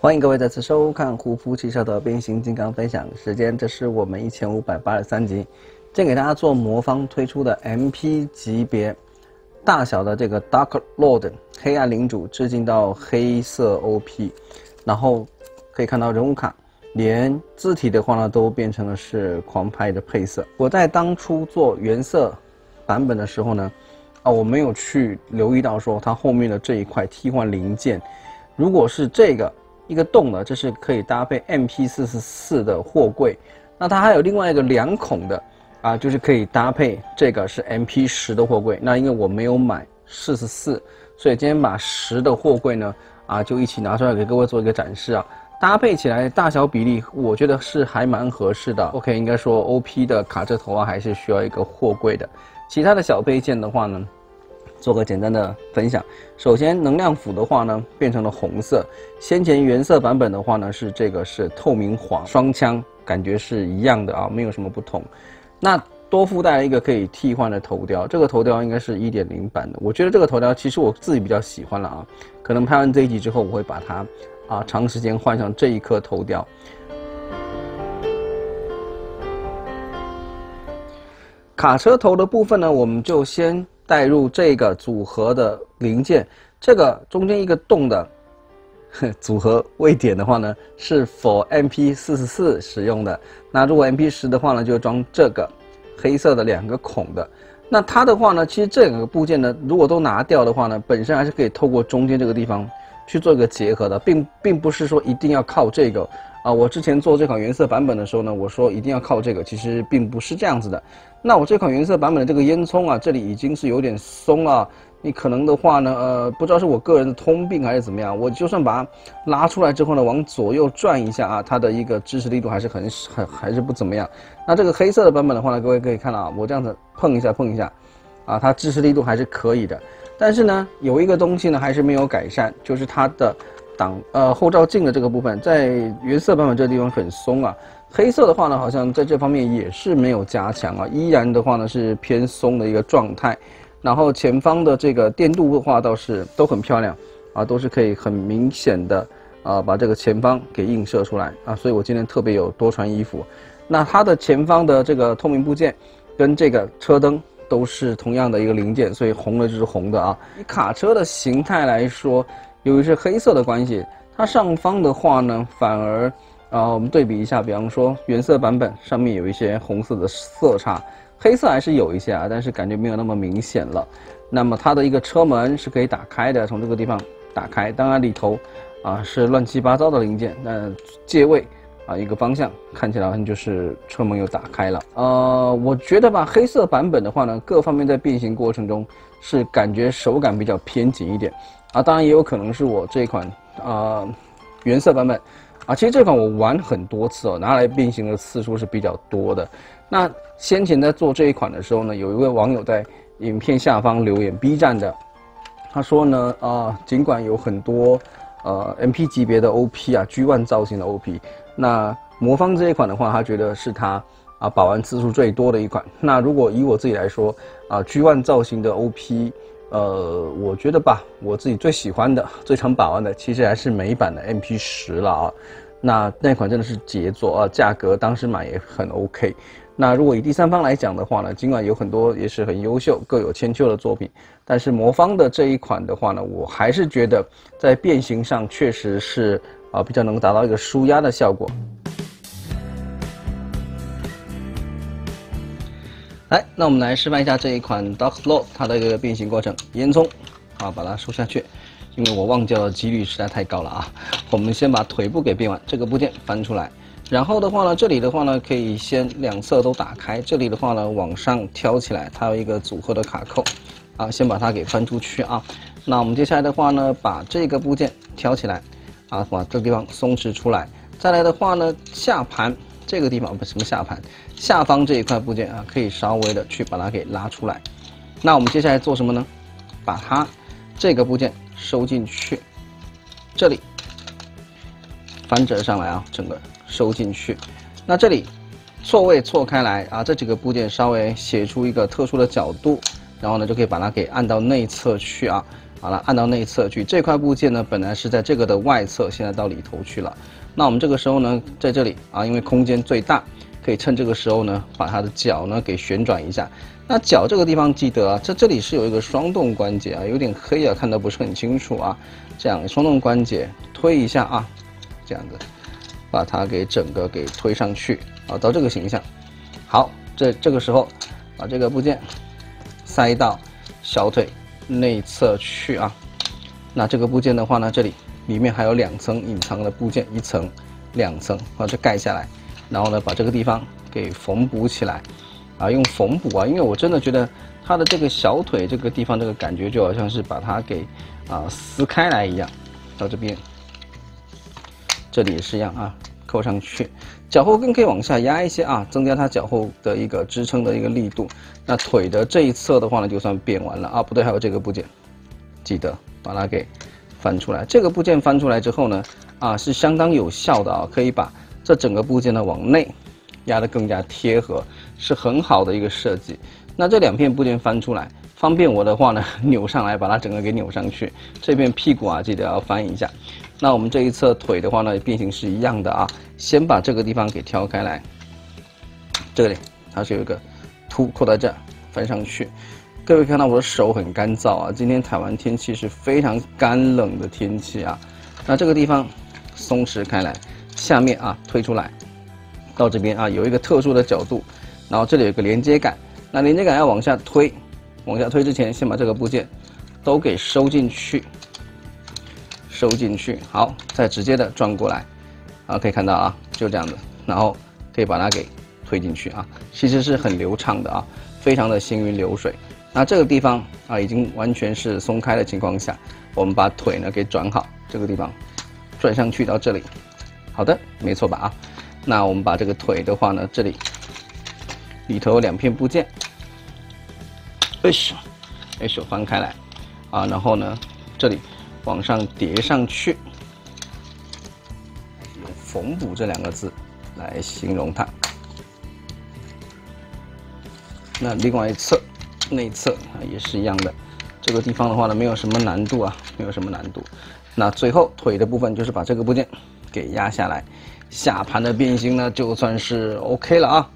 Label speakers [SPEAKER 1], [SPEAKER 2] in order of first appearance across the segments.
[SPEAKER 1] 欢迎各位再次收看胡夫汽车的变形金刚分享时间，这是我们一千五百八十三集，今天给大家做魔方推出的 MP 级别大小的这个 Dark Lord 黑暗领主，致敬到黑色 OP，然后可以看到人物卡，连字体的话呢都变成了是狂派的配色。我在当初做原色版本的时候呢，啊我没有去留意到说它后面的这一块替换零件，如果是这个。一个洞的，这是可以搭配 MP 四十四的货柜，那它还有另外一个两孔的，啊，就是可以搭配这个是 MP 十的货柜。那因为我没有买四十四，所以今天把十的货柜呢，啊，就一起拿出来给各位做一个展示啊，搭配起来大小比例，我觉得是还蛮合适的。OK，应该说 OP 的卡车头啊，还是需要一个货柜的，其他的小配件的话呢？做个简单的分享。首先，能量斧的话呢，变成了红色。先前原色版本的话呢，是这个是透明黄。双枪感觉是一样的啊，没有什么不同。那多附带了一个可以替换的头雕，这个头雕应该是一点零版的。我觉得这个头雕其实我自己比较喜欢了啊。可能拍完这一集之后，我会把它啊长时间换上这一颗头雕。卡车头的部分呢，我们就先。带入这个组合的零件，这个中间一个洞的 组合位点的话呢，是否 MP 四十四使用的？那如果 MP 十的话呢，就装这个黑色的两个孔的。那它的话呢，其实这两个部件呢，如果都拿掉的话呢，本身还是可以透过中间这个地方去做一个结合的，并并不是说一定要靠这个。啊，我之前做这款原色版本的时候呢，我说一定要靠这个，其实并不是这样子的。那我这款原色版本的这个烟囱啊，这里已经是有点松了。你可能的话呢，呃，不知道是我个人的通病还是怎么样，我就算把它拉出来之后呢，往左右转一下啊，它的一个支持力度还是很很还是不怎么样。那这个黑色的版本的话呢，各位可以看到啊，我这样子碰一下碰一下，啊，它支持力度还是可以的。但是呢，有一个东西呢还是没有改善，就是它的。挡呃后照镜的这个部分，在原色版本这个地方很松啊，黑色的话呢，好像在这方面也是没有加强啊，依然的话呢是偏松的一个状态。然后前方的这个电镀的话倒是都很漂亮啊，都是可以很明显的啊把这个前方给映射出来啊，所以我今天特别有多穿衣服。那它的前方的这个透明部件跟这个车灯都是同样的一个零件，所以红的就是红的啊。以卡车的形态来说。由于是黑色的关系，它上方的话呢，反而啊，我们对比一下，比方说原色版本上面有一些红色的色差，黑色还是有一些啊，但是感觉没有那么明显了。那么它的一个车门是可以打开的，从这个地方打开，当然里头啊是乱七八糟的零件，那借位啊一个方向看起来好像就是车门又打开了。呃，我觉得吧，黑色版本的话呢，各方面在变形过程中是感觉手感比较偏紧一点。啊，当然也有可能是我这款啊原色版本啊，其实这款我玩很多次哦，拿来变形的次数是比较多的。那先前在做这一款的时候呢，有一位网友在影片下方留言，B 站的，他说呢啊，尽管有很多呃 MP 级别的 OP 啊，G One 造型的 OP，那魔方这一款的话，他觉得是他啊把玩次数最多的一款。那如果以我自己来说啊，G One 造型的 OP。呃，我觉得吧，我自己最喜欢的、最常把玩的，其实还是美版的 MP 十了啊。那那款真的是杰作啊，价格当时买也很 OK。那如果以第三方来讲的话呢，尽管有很多也是很优秀、各有千秋的作品，但是魔方的这一款的话呢，我还是觉得在变形上确实是啊比较能够达到一个舒压的效果。来，那我们来示范一下这一款 Darkflow 它的一个变形过程。烟囱，啊，把它收下去，因为我忘掉的几率实在太高了啊。我们先把腿部给变完，这个部件翻出来，然后的话呢，这里的话呢，可以先两侧都打开，这里的话呢，往上挑起来，它有一个组合的卡扣，啊，先把它给翻出去啊。那我们接下来的话呢，把这个部件挑起来，啊，把这个地方松弛出来，再来的话呢，下盘。这个地方不什么下盘，下方这一块部件啊，可以稍微的去把它给拉出来。那我们接下来做什么呢？把它这个部件收进去，这里翻折上来啊，整个收进去。那这里错位错开来啊，这几个部件稍微写出一个特殊的角度，然后呢就可以把它给按到内侧去啊。好了，按到内侧去。这块部件呢，本来是在这个的外侧，现在到里头去了。那我们这个时候呢，在这里啊，因为空间最大，可以趁这个时候呢，把它的脚呢给旋转一下。那脚这个地方记得啊，这这里是有一个双动关节啊，有点黑啊，看得不是很清楚啊。这样双动关节推一下啊，这样子，把它给整个给推上去啊，到这个形象。好，这这个时候把这个部件塞到小腿内侧去啊。那这个部件的话呢，这里里面还有两层隐藏的部件，一层、两层，把这盖下来，然后呢，把这个地方给缝补起来。啊，用缝补啊，因为我真的觉得它的这个小腿这个地方，这个感觉就好像是把它给啊撕开来一样。到这边，这里也是一样啊，扣上去。脚后跟可以往下压一些啊，增加它脚后的一个支撑的一个力度。那腿的这一侧的话呢，就算变完了啊。不对，还有这个部件，记得把它给翻出来。这个部件翻出来之后呢，啊，是相当有效的啊，可以把这整个部件呢往内。压得更加贴合，是很好的一个设计。那这两片部件翻出来，方便我的话呢，扭上来把它整个给扭上去。这边屁股啊，记得要翻一下。那我们这一侧腿的话呢，变形是一样的啊。先把这个地方给挑开来，这里它是有一个凸扣在这，翻上去。各位看到我的手很干燥啊，今天台湾天气是非常干冷的天气啊。那这个地方松弛开来，下面啊推出来。到这边啊，有一个特殊的角度，然后这里有个连接杆，那连接杆要往下推，往下推之前，先把这个部件都给收进去，收进去，好，再直接的转过来，啊，可以看到啊，就这样子，然后可以把它给推进去啊，其实是很流畅的啊，非常的行云流水。那这个地方啊，已经完全是松开的情况下，我们把腿呢给转好，这个地方转上去到这里，好的，没错吧啊？那我们把这个腿的话呢，这里里头有两片部件，哎咻，哎咻翻开来，啊，然后呢，这里往上叠上去，用缝补这两个字来形容它。那另外一侧内侧啊也是一样的，这个地方的话呢没有什么难度啊，没有什么难度。那最后腿的部分就是把这个部件给压下来。下盘的变形呢，就算是 OK 了啊。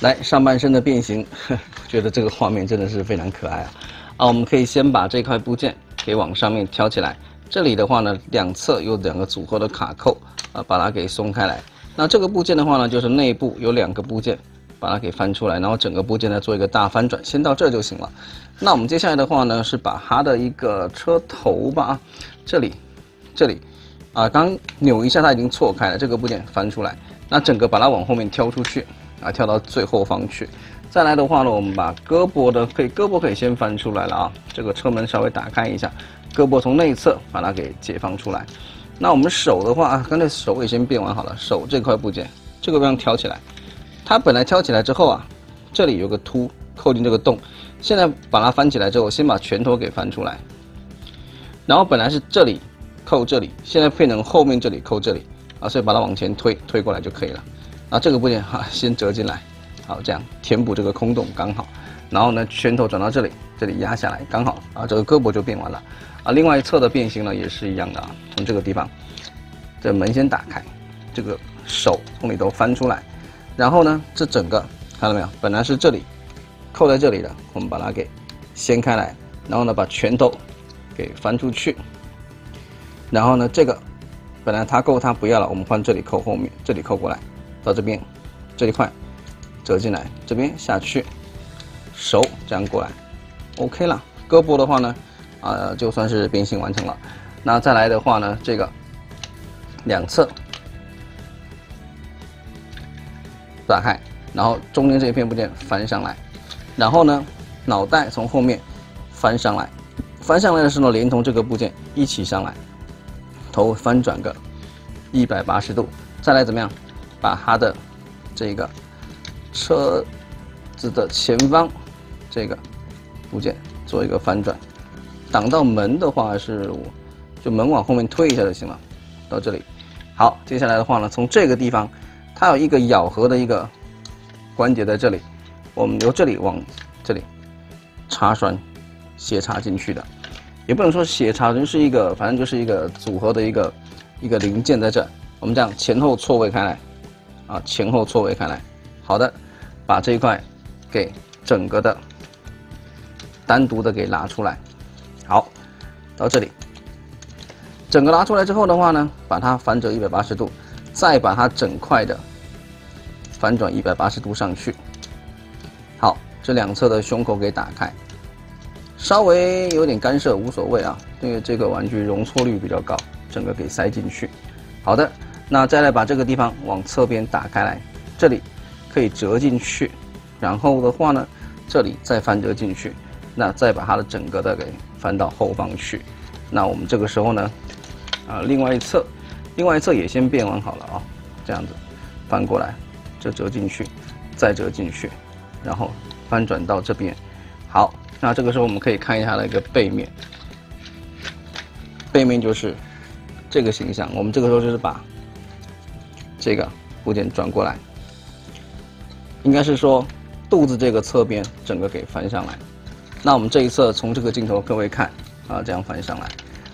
[SPEAKER 1] 来，上半身的变形，觉得这个画面真的是非常可爱啊。啊，我们可以先把这块部件给往上面挑起来。这里的话呢，两侧有两个组合的卡扣啊，把它给松开来。那这个部件的话呢，就是内部有两个部件，把它给翻出来，然后整个部件呢做一个大翻转，先到这就行了。那我们接下来的话呢，是把它的一个车头吧，这里，这里。啊，刚扭一下，它已经错开了，这个部件翻出来，那整个把它往后面挑出去，啊，挑到最后方去。再来的话呢，我们把胳膊的可以，胳膊可以先翻出来了啊。这个车门稍微打开一下，胳膊从内侧把它给解放出来。那我们手的话啊，刚才手也先变完好了，手这块部件，这个地方挑起来，它本来挑起来之后啊，这里有个凸扣进这个洞，现在把它翻起来之后，先把拳头给翻出来，然后本来是这里。扣这里，现在变成后面这里扣这里啊，所以把它往前推推过来就可以了。啊，这个部件哈，先折进来，好，这样填补这个空洞刚好。然后呢，拳头转到这里，这里压下来刚好啊，这个胳膊就变完了。啊，另外一侧的变形呢也是一样的啊，从这个地方，这门先打开，这个手从里头翻出来，然后呢，这整个看到没有？本来是这里扣在这里的，我们把它给掀开来，然后呢，把拳头给翻出去。然后呢，这个本来它够，它不要了，我们换这里扣后面，这里扣过来，到这边这一块折进来，这边下去，手这样过来，OK 了。胳膊的话呢，啊，就算是变形完成了。那再来的话呢，这个两侧打开，然后中间这一片部件翻上来，然后呢，脑袋从后面翻上来，翻上来的时候连同这个部件一起上来。头翻转个一百八十度，再来怎么样？把它的这个车子的前方这个部件做一个翻转，挡到门的话是就门往后面推一下就行了。到这里，好，接下来的话呢，从这个地方它有一个咬合的一个关节在这里，我们由这里往这里插栓斜插进去的。也不能说斜插，就是一个，反正就是一个组合的一个一个零件在这。我们这样前后错位开来，啊，前后错位开来。好的，把这一块给整个的单独的给拿出来。好，到这里，整个拿出来之后的话呢，把它反折一百八十度，再把它整块的反转一百八十度上去。好，这两侧的胸口给打开。稍微有点干涉无所谓啊，因为这个玩具容错率比较高，整个给塞进去。好的，那再来把这个地方往侧边打开来，这里可以折进去，然后的话呢，这里再翻折进去，那再把它的整个的给翻到后方去。那我们这个时候呢，啊，另外一侧，另外一侧也先变完好了啊，这样子翻过来，这折进去，再折进去，然后翻转到这边，好。那这个时候我们可以看一下那个背面，背面就是这个形象。我们这个时候就是把这个部件转过来，应该是说肚子这个侧边整个给翻上来。那我们这一侧从这个镜头各位看啊，这样翻上来，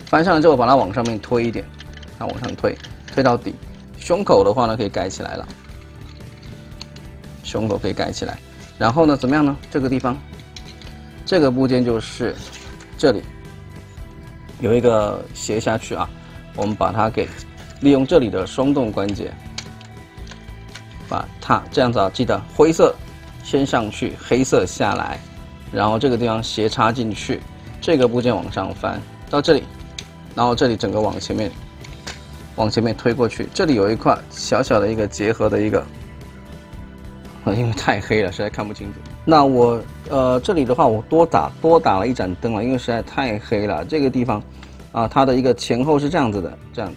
[SPEAKER 1] 翻上来之后把它往上面推一点，啊往上推，推到底。胸口的话呢可以盖起来了，胸口可以盖起来。然后呢怎么样呢？这个地方。这个部件就是这里有一个斜下去啊，我们把它给利用这里的双动关节，把它这样子啊，记得灰色先上去，黑色下来，然后这个地方斜插进去，这个部件往上翻到这里，然后这里整个往前面往前面推过去，这里有一块小小的一个结合的一个，因为太黑了，实在看不清楚。那我呃这里的话，我多打多打了一盏灯了，因为实在太黑了。这个地方，啊，它的一个前后是这样子的，这样，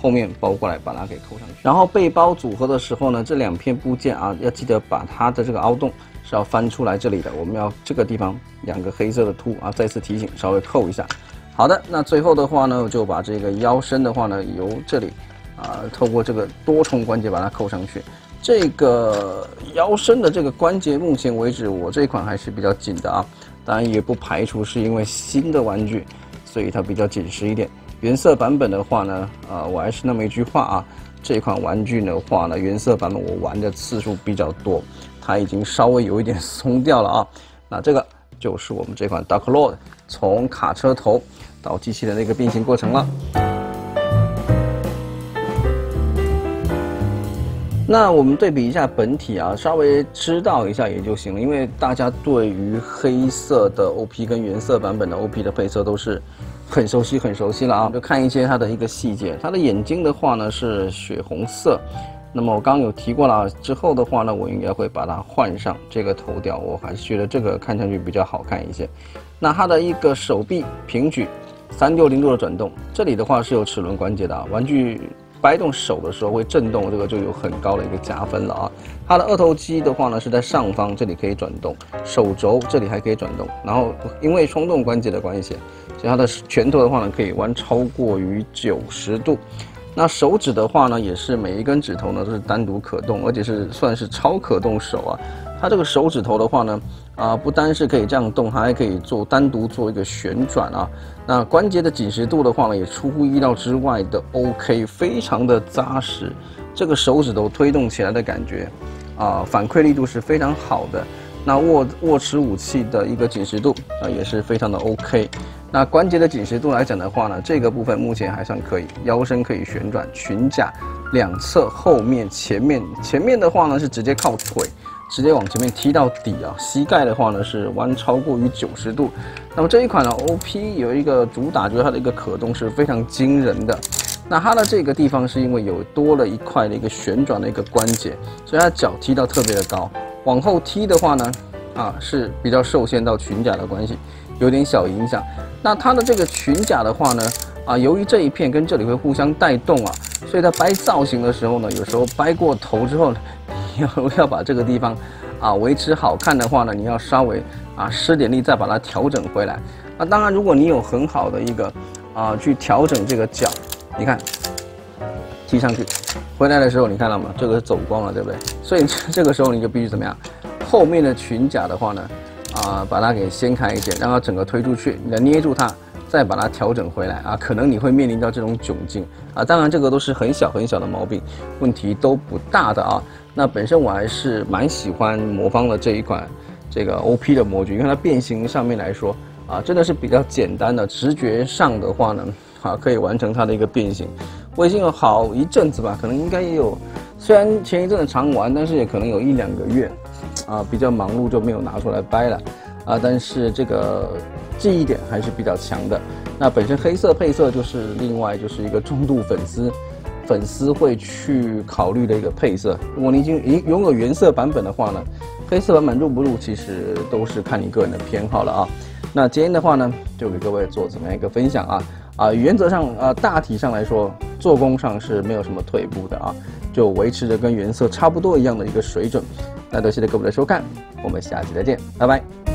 [SPEAKER 1] 后面包过来把它给扣上去。然后背包组合的时候呢，这两片部件啊，要记得把它的这个凹洞是要翻出来这里的。我们要这个地方两个黑色的凸啊，再次提醒，稍微扣一下。好的，那最后的话呢，我就把这个腰身的话呢，由这里啊，透过这个多重关节把它扣上去。这个腰身的这个关节，目前为止我这款还是比较紧的啊，当然也不排除是因为新的玩具，所以它比较紧实一点。原色版本的话呢，呃，我还是那么一句话啊，这款玩具的话呢，原色版本我玩的次数比较多，它已经稍微有一点松掉了啊。那这个就是我们这款 Dark Lord 从卡车头到机器的那个变形过程了。那我们对比一下本体啊，稍微知道一下也就行了，因为大家对于黑色的 OP 跟原色版本的 OP 的配色都是很熟悉、很熟悉了啊。就看一些它的一个细节，它的眼睛的话呢是血红色。那么我刚刚有提过了，之后的话呢，我应该会把它换上这个头雕，我还是觉得这个看上去比较好看一些。那它的一个手臂平举，三六零度的转动，这里的话是有齿轮关节的啊，玩具。摆动手的时候会震动，这个就有很高的一个加分了啊！它的二头肌的话呢是在上方，这里可以转动，手肘这里还可以转动，然后因为双动关节的关系，所以它的拳头的话呢可以弯超过于九十度。那手指的话呢也是每一根指头呢都是单独可动，而且是算是超可动手啊！它这个手指头的话呢。啊，不单是可以这样动，还可以做单独做一个旋转啊。那关节的紧实度的话呢，也出乎意料之外的 OK，非常的扎实。这个手指头推动起来的感觉，啊，反馈力度是非常好的。那握握持武器的一个紧实度啊，也是非常的 OK。那关节的紧实度来讲的话呢，这个部分目前还算可以。腰身可以旋转，裙甲两侧、后面、前面，前面的话呢是直接靠腿。直接往前面踢到底啊！膝盖的话呢是弯超过于九十度。那么这一款呢，OP 有一个主打，就是它的一个可动是非常惊人的。那它的这个地方是因为有多了一块的一个旋转的一个关节，所以它脚踢到特别的高。往后踢的话呢，啊是比较受限到裙甲的关系，有点小影响。那它的这个裙甲的话呢，啊由于这一片跟这里会互相带动啊，所以在掰造型的时候呢，有时候掰过头之后。你要 要把这个地方啊维持好看的话呢，你要稍微啊施点力再把它调整回来。那当然，如果你有很好的一个啊去调整这个角，你看踢上去，回来的时候你看到吗？这个是走光了，对不对？所以这个时候你就必须怎么样？后面的裙甲的话呢，啊把它给掀开一点，让它整个推出去，你要捏住它，再把它调整回来啊，可能你会面临到这种窘境啊。当然，这个都是很小很小的毛病，问题都不大的啊。那本身我还是蛮喜欢魔方的这一款这个 OP 的模具，因为它变形上面来说啊，真的是比较简单的。直觉上的话呢，啊，可以完成它的一个变形。我已经有好一阵子吧，可能应该也有，虽然前一阵子常玩，但是也可能有一两个月，啊，比较忙碌就没有拿出来掰了，啊，但是这个记忆点还是比较强的。那本身黑色配色就是另外就是一个重度粉丝。粉丝会去考虑的一个配色。如果你已经拥拥有原色版本的话呢，黑色版本入不入其实都是看你个人的偏好了啊。那今天的话呢，就给各位做怎么样一个分享啊啊，原则上啊大体上来说，做工上是没有什么退步的啊，就维持着跟原色差不多一样的一个水准。那多谢各位的收看，我们下期再见，拜拜。